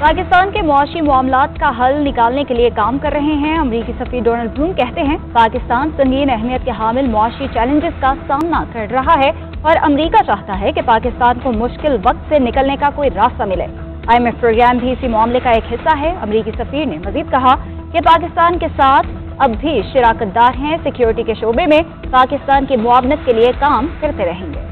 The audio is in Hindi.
पाकिस्तान के मुआशी मामला का हल निकालने के लिए काम कर रहे हैं। अमरीकी सफी डोनाल्ड ब्लूम कहते हैं, पाकिस्तान संगीन अहमियत के हामिल मुआशी चैलेंजेस का सामना कर रहा है और अमरीका चाहता है कि पाकिस्तान को मुश्किल वक्त से निकलने का कोई रास्ता मिले। आई एम एफ़ प्रोग्राम भी इसी मामले का एक हिस्सा है। अमरीकी सफीर ने मजीद कहा कि पाकिस्तान के साथ अब भी शराकतदार हैं। सिक्योरिटी के शोबे में पाकिस्तान की मुआवनत के लिए काम करते रहेंगे।